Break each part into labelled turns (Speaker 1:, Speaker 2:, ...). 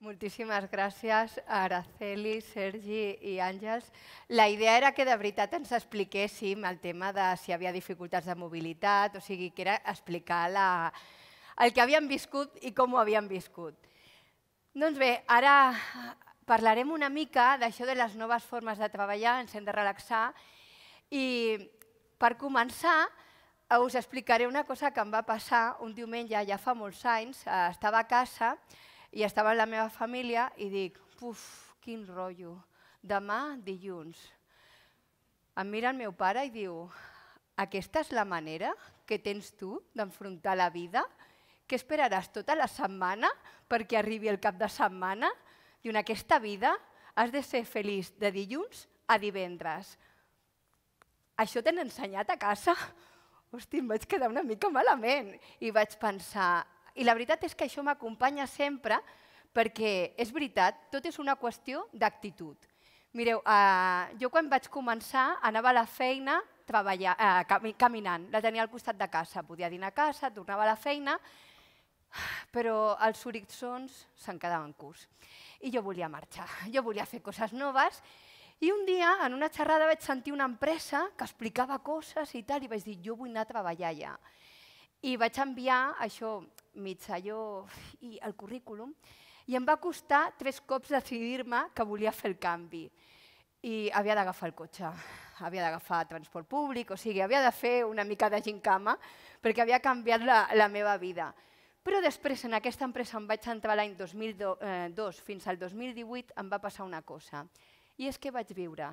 Speaker 1: Moltíssimes gràcies a Araceli, Sergi i Àngels. La idea era que de veritat ens expliquéssim el tema de si hi havia dificultats de mobilitat, o sigui, que era explicar la, el que havíem viscut i com ho havíem viscut. Doncs bé, ara parlarem una mica d'això de les noves formes de treballar, ens hem de relaxar i per començar us explicaré una cosa que em va passar un diumenge ja fa molts anys, estava a casa i estava amb la meva família i dic, puf, quin rotllo, demà dilluns. Em mira el meu pare i diu, aquesta és la manera que tens tu d'enfrontar la vida? Que esperaràs tota la setmana perquè arribi el cap de setmana? Diu, en aquesta vida has de ser feliç de dilluns a divendres. Això t'han ensenyat a casa? Hosti, em vaig quedar una mica malament i vaig pensar, i la veritat és que això m'acompanya sempre perquè és veritat, tot és una qüestió d'actitud. Mireu, eh, jo quan vaig començar anava a la feina treballar, eh, caminant, la tenia al costat de casa, podia dinar a casa, tornava a la feina, però els horitzons se'n quedaven curts. I jo volia marxar, jo volia fer coses noves i un dia, en una xerrada, vaig sentir una empresa que explicava coses i tal, i vaig dir, jo vull anar a treballar allà. I vaig enviar això, mig allò, i el currículum, i em va costar tres cops decidir-me que volia fer el canvi. I havia d'agafar el cotxe, havia d'agafar transport públic, o sigui, havia de fer una mica de gincama perquè havia canviat la, la meva vida. Però després, en aquesta empresa on vaig entrar l'any 2002 eh, fins al 2018, em va passar una cosa. I és que vaig viure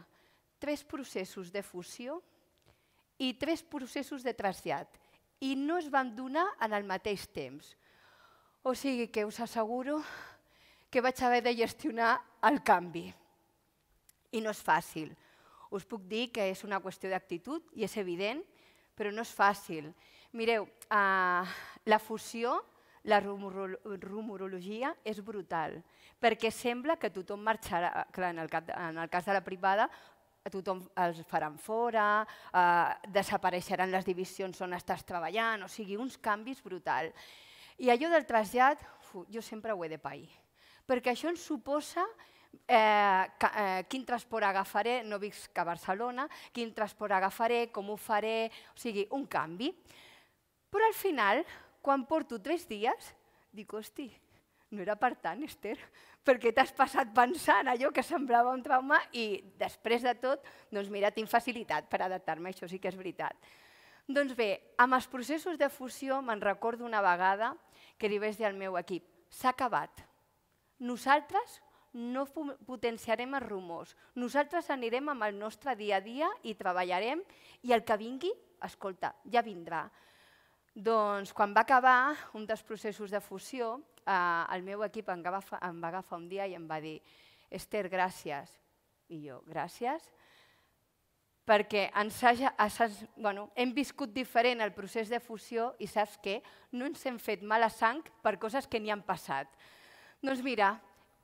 Speaker 1: tres processos de fusió i tres processos de trasllat i no es van donar en el mateix temps. O sigui que us asseguro que vaig haver de gestionar el canvi. I no és fàcil. Us puc dir que és una qüestió d'actitud i és evident, però no és fàcil. Mireu, eh, la fusió, la rumorologia és brutal, perquè sembla que tothom marxarà, clar, en el, cap, en el cas de la privada, tothom els faran fora, eh, desapareixeran les divisions on estàs treballant, o sigui, uns canvis brutal. I allò del trasllat, fu, jo sempre ho he de pair, perquè això ens suposa eh, que, eh, quin transport agafaré, no visc a Barcelona, quin transport agafaré, com ho faré, o sigui, un canvi. Però al final, quan porto tres dies, dic, hosti, no era per tant, Esther, perquè t'has passat pensant allò que semblava un trauma i després de tot, doncs mira, tinc facilitat per adaptar-me, això sí que és veritat. Doncs bé, amb els processos de fusió me'n recordo una vegada que li vaig dir al meu equip, s'ha acabat. Nosaltres no potenciarem els rumors. Nosaltres anirem amb el nostre dia a dia i treballarem i el que vingui, escolta, ja vindrà. Doncs quan va acabar un dels processos de fusió, eh, el meu equip em va, em va agafar un dia i em va dir Esther, gràcies. I jo, gràcies? Perquè ens ha, has, bueno, hem viscut diferent el procés de fusió i saps què? No ens hem fet mala sang per coses que n'hi han passat. Doncs mira,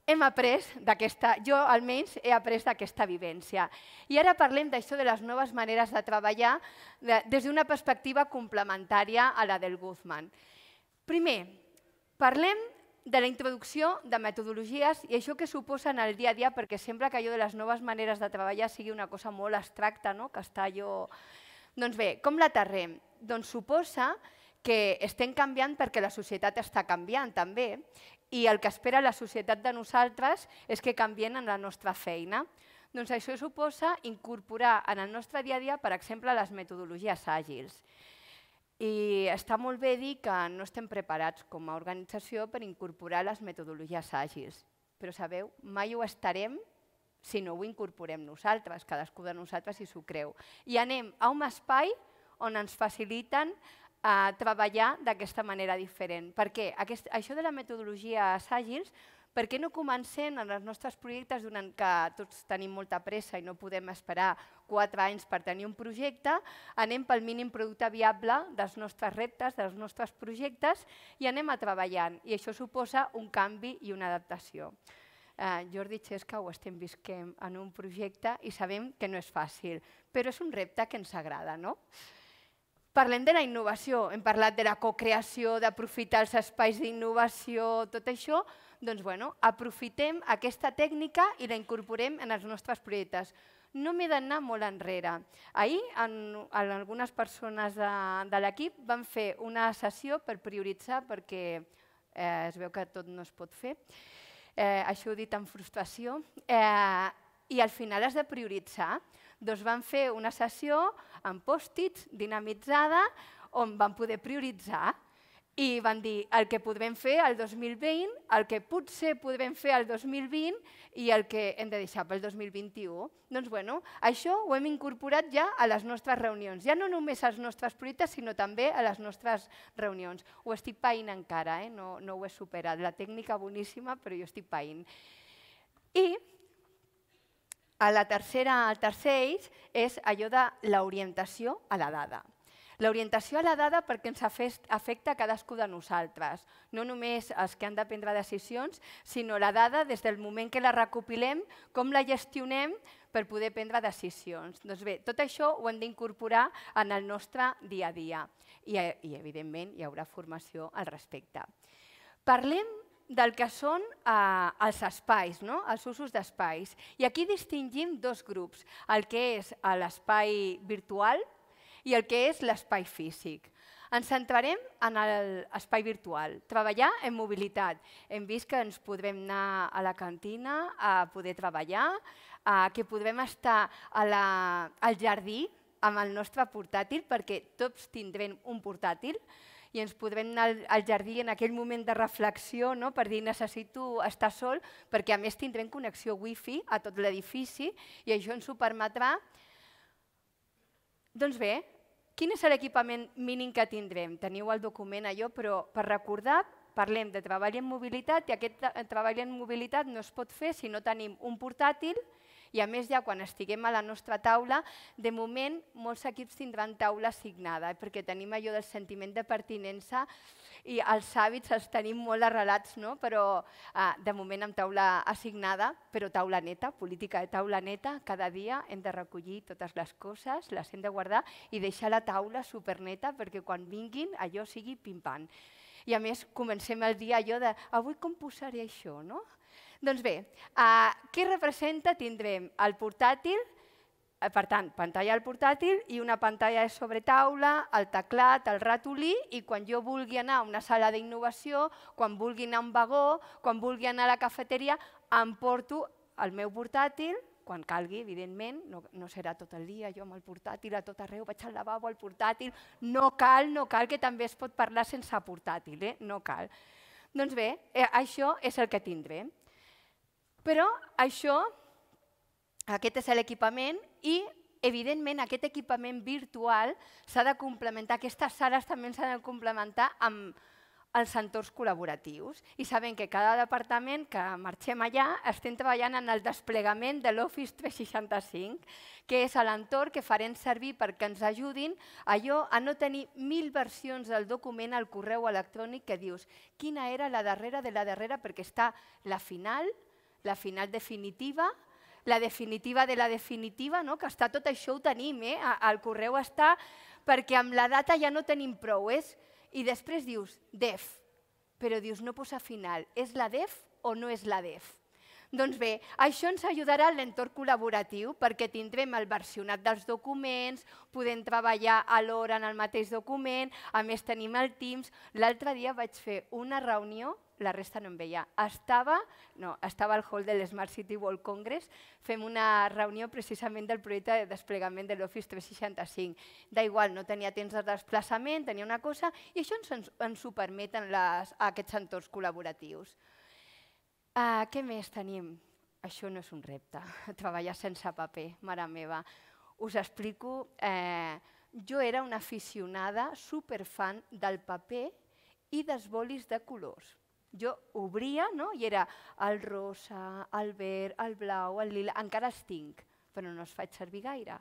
Speaker 1: hem après d'aquesta, jo almenys he après d'aquesta vivència. I ara parlem d'això de les noves maneres de treballar de, des d'una perspectiva complementària a la del Guzman. Primer, parlem de la introducció de metodologies i això que suposa en el dia a dia, perquè sembla que allò de les noves maneres de treballar sigui una cosa molt abstracta, no? que està allò... Doncs bé, com l'aterrem? Doncs suposa que estem canviant perquè la societat està canviant també i el que espera la societat de nosaltres és que canvien en la nostra feina. Doncs això suposa incorporar en el nostre dia a dia, per exemple, les metodologies àgils. I està molt bé dir que no estem preparats com a organització per incorporar les metodologies àgils. Però sabeu, mai ho estarem si no ho incorporem nosaltres, cadascú de nosaltres si s'ho creu. I anem a un espai on ens faciliten a treballar d'aquesta manera diferent. Per què? Aquest, això de la metodologia àgils, per què no comencem en els nostres projectes, donant que tots tenim molta pressa i no podem esperar quatre anys per tenir un projecte, anem pel mínim producte viable dels nostres reptes, dels nostres projectes i anem a treballant. I això suposa un canvi i una adaptació. Eh, Jordi Xesca ho estem visquent en un projecte i sabem que no és fàcil, però és un repte que ens agrada, no? Parlem de la innovació, hem parlat de la cocreació, d'aprofitar els espais d'innovació, tot això, doncs bueno, aprofitem aquesta tècnica i la incorporem en els nostres projectes. No m'he d'anar molt enrere. Ahir, en, en algunes persones de, de l'equip van fer una sessió per prioritzar, perquè eh, es veu que tot no es pot fer, eh, això ho he dit amb frustració, eh, i al final has de prioritzar. Doncs van fer una sessió amb pòstits, dinamitzada, on van poder prioritzar i van dir el que podrem fer al 2020, el que potser podrem fer al 2020 i el que hem de deixar pel 2021. Doncs bueno, això ho hem incorporat ja a les nostres reunions, ja no només als nostres projectes, sinó també a les nostres reunions. Ho estic païnt encara, eh? no, no ho he superat. La tècnica boníssima, però jo estic païnt. I a la tercera, el tercer eix és allò de l'orientació a la dada. L'orientació a la dada perquè ens afecta a cadascú de nosaltres, no només els que han de prendre decisions, sinó la dada des del moment que la recopilem, com la gestionem per poder prendre decisions. Doncs bé, tot això ho hem d'incorporar en el nostre dia a dia i, i evidentment hi haurà formació al respecte. Parlem del que són eh, els espais, no? els usos d'espais. I aquí distingim dos grups, el que és l'espai virtual i el que és l'espai físic. Ens centrarem en l'espai virtual, treballar en mobilitat. Hem vist que ens podrem anar a la cantina a poder treballar, a que podrem estar a la, al jardí amb el nostre portàtil, perquè tots tindrem un portàtil, i ens podrem anar al, al jardí en aquell moment de reflexió no? per dir necessito estar sol, perquè a més tindrem connexió wifi a tot l'edifici i això ens ho permetrà. Doncs bé, quin és l'equipament mínim que tindrem? Teniu el document allò, però per recordar, parlem de treball en mobilitat i aquest treball en mobilitat no es pot fer si no tenim un portàtil i a més ja quan estiguem a la nostra taula, de moment molts equips tindran taula assignada, perquè tenim allò del sentiment de pertinença i els hàbits els tenim molt arrelats, no? però eh, de moment amb taula assignada, però taula neta, política de taula neta, cada dia hem de recollir totes les coses, les hem de guardar i deixar la taula superneta perquè quan vinguin allò sigui pim-pam. I a més comencem el dia allò de avui com posaré això, no? Doncs bé, uh, què representa? Tindrem el portàtil, eh, per tant, pantalla al portàtil i una pantalla sobre taula, el teclat, el ratolí i quan jo vulgui anar a una sala d'innovació, quan vulgui anar a un vagó, quan vulgui anar a la cafeteria, em porto el meu portàtil, quan calgui, evidentment, no, no serà tot el dia jo amb el portàtil a tot arreu, vaig al lavabo, al portàtil, no cal, no cal, que també es pot parlar sense portàtil, eh? no cal. Doncs bé, eh, això és el que tindrem. Però això, aquest és l'equipament i, evidentment, aquest equipament virtual s'ha de complementar, aquestes sales també s'han de complementar amb els entorns col·laboratius. I sabem que cada departament que marxem allà estem treballant en el desplegament de l'Office 365, que és l'entorn que farem servir perquè ens ajudin allò a no tenir mil versions del document al correu electrònic que dius quina era la darrera de la darrera perquè està la final, la final definitiva, la definitiva de la definitiva, no? que està tot això ho tenim, eh? el correu està perquè amb la data ja no tenim prou. És, I després dius def, però dius no posa final, és la def o no és la def? Doncs bé, això ens ajudarà a l'entorn col·laboratiu perquè tindrem el versionat dels documents, podem treballar alhora en el mateix document, a més tenim el Teams. L'altre dia vaig fer una reunió la resta no em veia. Estava, no, estava al hall de l'Smart City World Congress, fem una reunió precisament del projecte de desplegament de l'Office 365. Da igual, no tenia temps de desplaçament, tenia una cosa, i això ens, ens ho permeten les, aquests entorns col·laboratius. Uh, què més tenim? Això no és un repte, treballar sense paper, mare meva. Us explico, eh, jo era una aficionada superfan del paper i dels bolis de colors jo obria no? i era el rosa, el verd, el blau, el lila, encara els tinc, però no els faig servir gaire.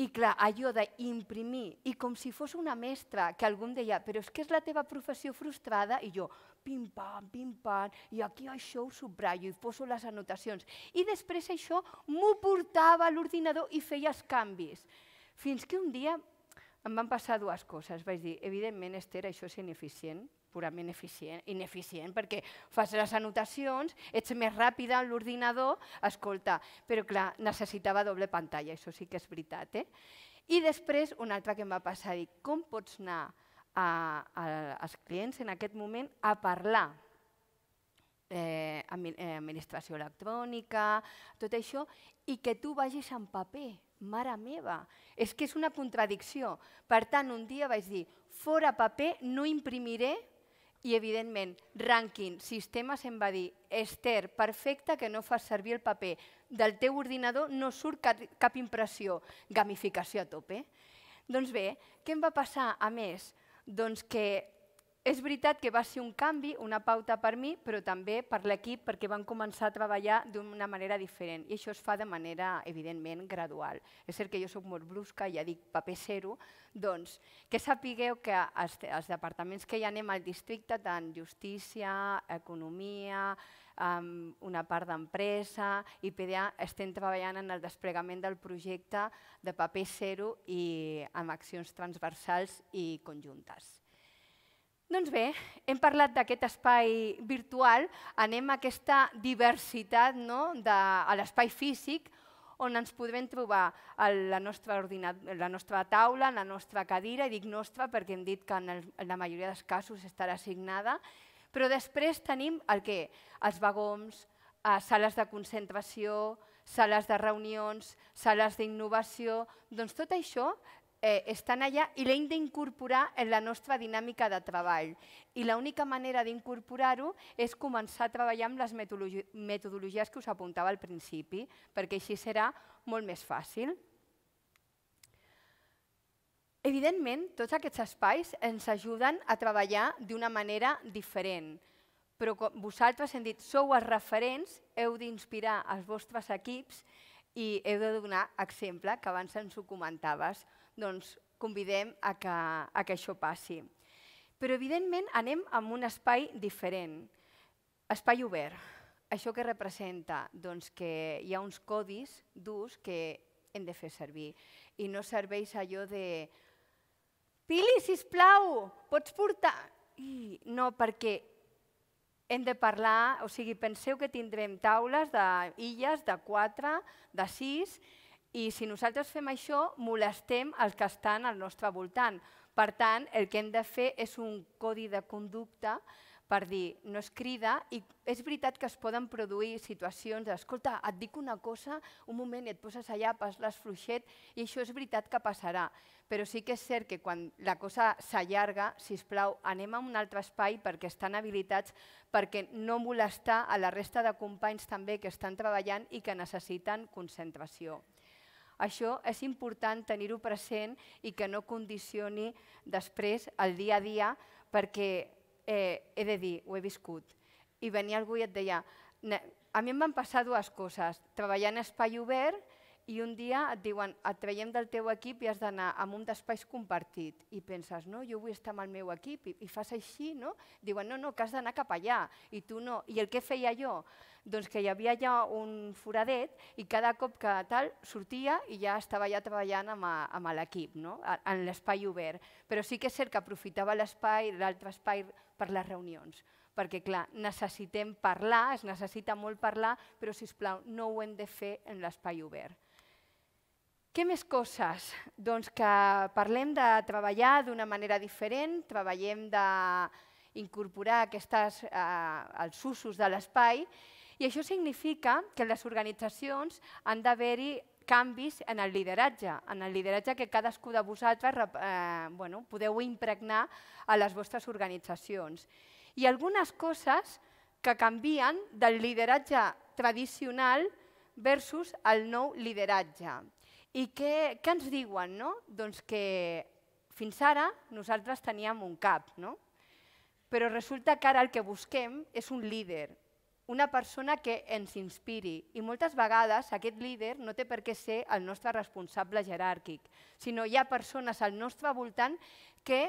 Speaker 1: I clar, allò d'imprimir, i com si fos una mestra, que algú em deia, però és que és la teva professió frustrada, i jo, pim-pam, pim-pam, i aquí això ho subratllo i poso les anotacions. I després això m'ho portava a l'ordinador i feia els canvis. Fins que un dia em van passar dues coses. Vaig dir, evidentment, Esther, això és ineficient, purament eficient, ineficient, perquè fas les anotacions, ets més ràpida en l'ordinador, escolta, però clar, necessitava doble pantalla, això sí que és veritat. Eh? I després, una altra que em va passar, dir, com pots anar a, a, als clients en aquest moment a parlar eh, eh administració electrònica, tot això, i que tu vagis en paper, mare meva, és que és una contradicció. Per tant, un dia vaig dir, fora paper, no imprimiré i, evidentment, Ranking Sistemes em va dir Esther, perfecte que no fas servir el paper. Del teu ordinador no surt cap, cap impressió. Gamificació a tope. Doncs bé, què em va passar? A més, doncs que és veritat que va ser un canvi, una pauta per mi, però també per l'equip, perquè van començar a treballar d'una manera diferent. I això es fa de manera, evidentment, gradual. És cert que jo sóc molt brusca, ja dic paper zero, doncs que sapigueu que els, els departaments que hi anem al districte, tant justícia, economia, um, una part d'empresa i PDA, estem treballant en el desplegament del projecte de paper zero i amb accions transversals i conjuntes. Doncs bé, hem parlat d'aquest espai virtual, anem a aquesta diversitat no, de, a l'espai físic, on ens podrem trobar la nostra, la nostra taula, la nostra cadira, i dic nostra perquè hem dit que en, el, en la majoria dels casos estarà assignada, però després tenim el què? Els vagons, eh, sales de concentració, sales de reunions, sales d'innovació, doncs tot això eh, estan allà i l'hem d'incorporar en la nostra dinàmica de treball. I l'única manera d'incorporar-ho és començar a treballar amb les metodologies que us apuntava al principi, perquè així serà molt més fàcil. Evidentment, tots aquests espais ens ajuden a treballar d'una manera diferent, però vosaltres hem dit, sou els referents, heu d'inspirar els vostres equips i heu de donar exemple, que abans ens ho comentaves doncs convidem a que, a que això passi. Però, evidentment, anem a un espai diferent, espai obert. Això que representa? Doncs que hi ha uns codis d'ús que hem de fer servir i no serveix allò de Pili, sisplau, pots portar... I no, perquè hem de parlar, o sigui, penseu que tindrem taules d'illes de 4, de 6, i si nosaltres fem això, molestem els que estan al nostre voltant. Per tant, el que hem de fer és un codi de conducta per dir, no es crida, i és veritat que es poden produir situacions escolta, et dic una cosa, un moment, et poses allà, parles fluixet, i això és veritat que passarà. Però sí que és cert que quan la cosa s'allarga, si plau, anem a un altre espai perquè estan habilitats perquè no molestar a la resta de companys també que estan treballant i que necessiten concentració. Això és important tenir-ho present i que no condicioni després el dia a dia perquè eh, he de dir, ho he viscut. I venia algú i et deia, a mi em van passar dues coses, treballar en espai obert i un dia et diuen et traiem del teu equip i has d'anar a un d'espais compartit. I penses, no, jo vull estar amb el meu equip i, i fas així, no? Diuen, no, no, que has d'anar cap allà i tu no. I el que feia jo? Doncs que hi havia ja un foradet i cada cop que tal sortia i ja estava ja treballant amb, a, amb l'equip, no? en l'espai obert. Però sí que és cert que aprofitava l'espai, l'altre espai per les reunions perquè clar, necessitem parlar, es necessita molt parlar, però si us plau, no ho hem de fer en l'espai obert. Què més coses? Doncs que parlem de treballar d'una manera diferent, treballem d'incorporar aquestes, eh, els usos de l'espai i això significa que les organitzacions han d'haver-hi canvis en el lideratge, en el lideratge que cadascú de vosaltres eh, bueno, podeu impregnar a les vostres organitzacions. I algunes coses que canvien del lideratge tradicional versus el nou lideratge. I què, què ens diuen? No? Doncs que fins ara nosaltres teníem un cap, no? però resulta que ara el que busquem és un líder, una persona que ens inspiri. I moltes vegades aquest líder no té per què ser el nostre responsable jeràrquic, sinó hi ha persones al nostre voltant que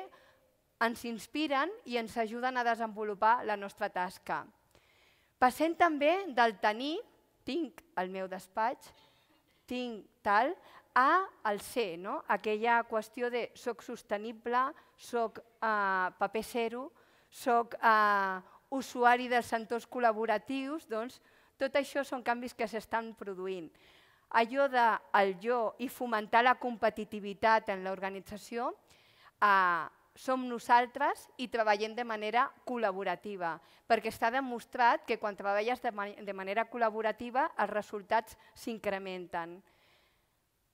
Speaker 1: ens inspiren i ens ajuden a desenvolupar la nostra tasca. Passem també del tenir, tinc el meu despatx, tinc tal, A al C, no? aquella qüestió de soc sostenible, soc eh, paper zero, soc eh, usuari dels entorns col·laboratius, doncs tot això són canvis que s'estan produint. Allò del jo i fomentar la competitivitat en l'organització eh, som nosaltres i treballem de manera col·laborativa, perquè està demostrat que quan treballes de, man de manera col·laborativa els resultats s'incrementen.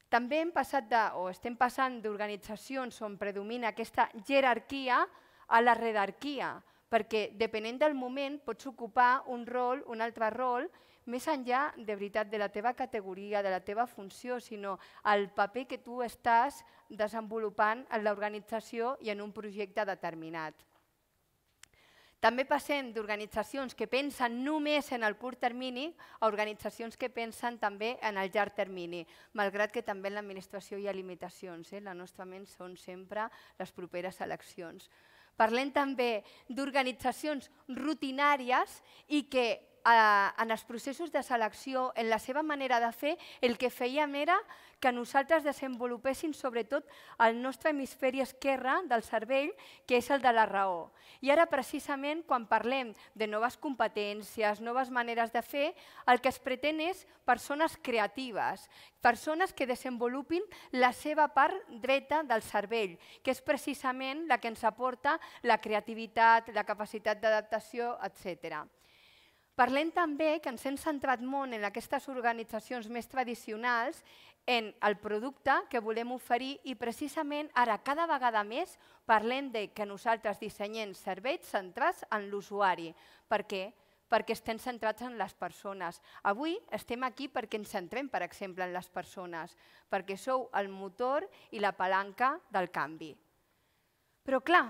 Speaker 1: També hem passat de, o estem passant d'organitzacions on predomina aquesta jerarquia a la redarquia, perquè depenent del moment pots ocupar un rol, un altre rol, més enllà de veritat de la teva categoria, de la teva funció, sinó el paper que tu estàs desenvolupant en l'organització i en un projecte determinat. També passem d'organitzacions que pensen només en el curt termini a organitzacions que pensen també en el llarg termini, malgrat que també en l'administració hi ha limitacions. Eh? La nostra ment són sempre les properes eleccions. Parlem també d'organitzacions rutinàries i que en els processos de selecció, en la seva manera de fer, el que fèiem era que nosaltres desenvolupéssim sobretot el nostre hemisferi esquerre del cervell, que és el de la raó. I ara, precisament, quan parlem de noves competències, noves maneres de fer, el que es pretén és persones creatives, persones que desenvolupin la seva part dreta del cervell, que és precisament la que ens aporta la creativitat, la capacitat d'adaptació, etc. Parlem també que ens hem centrat molt en aquestes organitzacions més tradicionals en el producte que volem oferir i precisament ara cada vegada més parlem de que nosaltres dissenyem serveis centrats en l'usuari. Per què? Perquè estem centrats en les persones. Avui estem aquí perquè ens centrem, per exemple, en les persones, perquè sou el motor i la palanca del canvi. Però clar,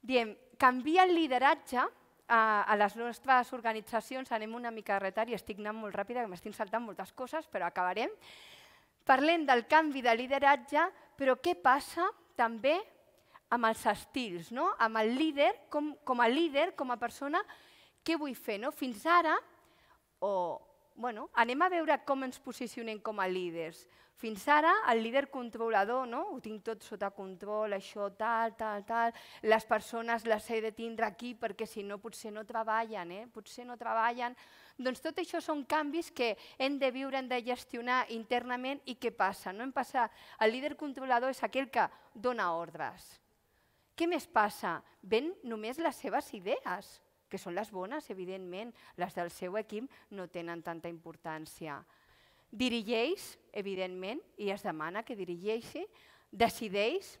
Speaker 1: diem, canvia el lideratge a, a les nostres organitzacions anem una mica de retard i estic anant molt ràpida, que m'estic saltant moltes coses, però acabarem. Parlem del canvi de lideratge, però què passa també amb els estils, no? amb el líder, com, com a líder, com a persona, què vull fer? No? Fins ara, o bueno, anem a veure com ens posicionem com a líders. Fins ara, el líder controlador, no? ho tinc tot sota control, això, tal, tal, tal, les persones les he de tindre aquí perquè si no potser no treballen, eh? potser no treballen. Doncs tot això són canvis que hem de viure, hem de gestionar internament i què passa? No? Hem passat, el líder controlador és aquell que dona ordres. Què més passa? Ven només les seves idees, que són les bones, evidentment. Les del seu equip no tenen tanta importància. Dirigeix, evidentment, i es demana que dirigeixi, decideix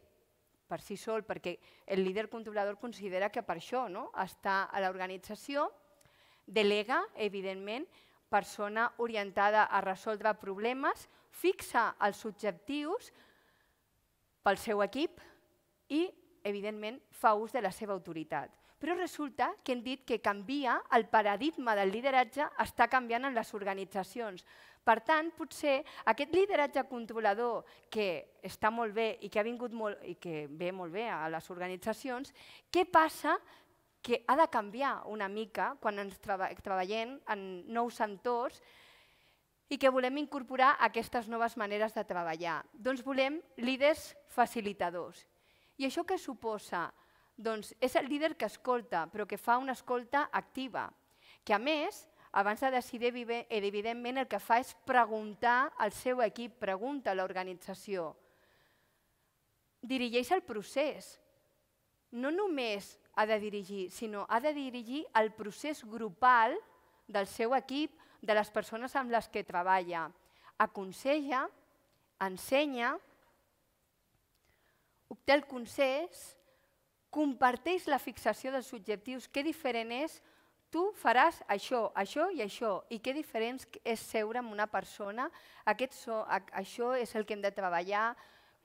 Speaker 1: per si sol, perquè el líder controlador considera que per això no? està a l'organització, delega, evidentment, persona orientada a resoldre problemes, fixa els objectius pel seu equip i, evidentment, fa ús de la seva autoritat. Però resulta que hem dit que canvia el paradigma del lideratge, està canviant en les organitzacions. Per tant, potser aquest lideratge controlador que està molt bé i que ha vingut molt i que ve molt bé a les organitzacions, què passa que ha de canviar una mica quan ens treba treballem en nous entorns i que volem incorporar aquestes noves maneres de treballar. Doncs volem líders facilitadors. I això què suposa? Doncs és el líder que escolta, però que fa una escolta activa, que a més, abans de decidir, evidentment el que fa és preguntar al seu equip, pregunta a l'organització. Dirigeix el procés. No només ha de dirigir, sinó ha de dirigir el procés grupal del seu equip, de les persones amb les que treballa. Aconsella, ensenya, obté el consens comparteix la fixació dels objectius. Què diferent és tu faràs això, això i això, i què diferent és seure amb una persona, Aquest so, això és el que hem de treballar,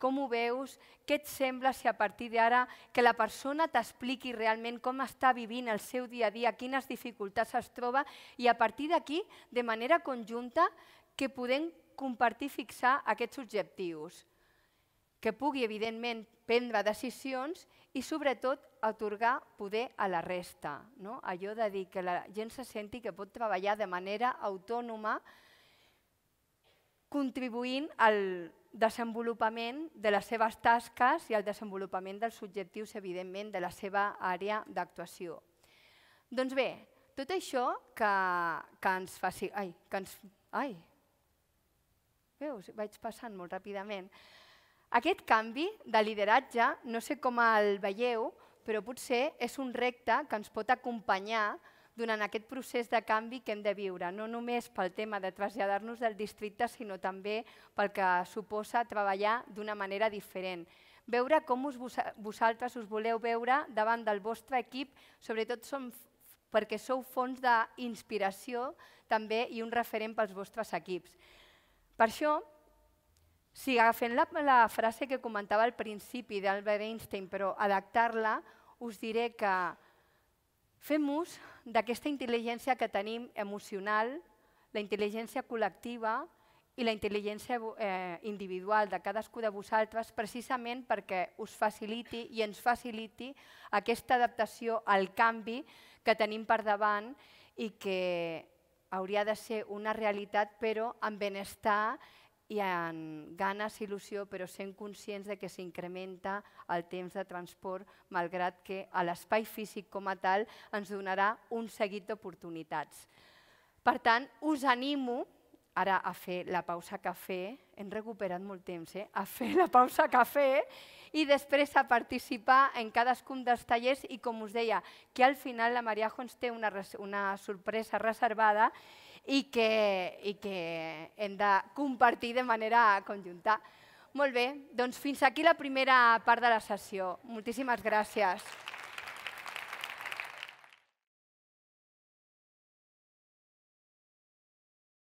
Speaker 1: com ho veus, què et sembla si a partir d'ara que la persona t'expliqui realment com està vivint el seu dia a dia, quines dificultats es troba, i a partir d'aquí, de manera conjunta, que podem compartir i fixar aquests objectius, que pugui, evidentment, prendre decisions i sobretot atorgar poder a la resta. No? Allò de dir que la gent se senti que pot treballar de manera autònoma contribuint al, desenvolupament de les seves tasques i el desenvolupament dels objectius, evidentment, de la seva àrea d'actuació. Doncs bé, tot això que, que ens faci... Ai, que ens... Ai, veus, vaig passant molt ràpidament. Aquest canvi de lideratge, no sé com el veieu, però potser és un repte que ens pot acompanyar durant aquest procés de canvi que hem de viure, no només pel tema de traslladar-nos del districte, sinó també pel que suposa treballar d'una manera diferent. Veure com us, vosaltres us voleu veure davant del vostre equip, sobretot som, perquè sou fons d'inspiració també i un referent pels vostres equips. Per això, si agafem la, la frase que comentava al principi d'Albert Einstein, però adaptar-la, us diré que Fem ús d'aquesta intel·ligència que tenim emocional, la intel·ligència col·lectiva i la intel·ligència eh, individual de cadascú de vosaltres precisament perquè us faciliti i ens faciliti aquesta adaptació al canvi que tenim per davant i que hauria de ser una realitat però amb benestar i amb ganes i il·lusió, però sent conscients de que s'incrementa el temps de transport, malgrat que a l'espai físic com a tal ens donarà un seguit d'oportunitats. Per tant, us animo ara a fer la pausa cafè, hem recuperat molt temps, eh? a fer la pausa cafè i després a participar en cadascun dels tallers i, com us deia, que al final la Maria ens té una, una sorpresa reservada i que, i que hem de compartir de manera conjunta. Molt bé, doncs fins aquí la primera part de la sessió. Moltíssimes gràcies.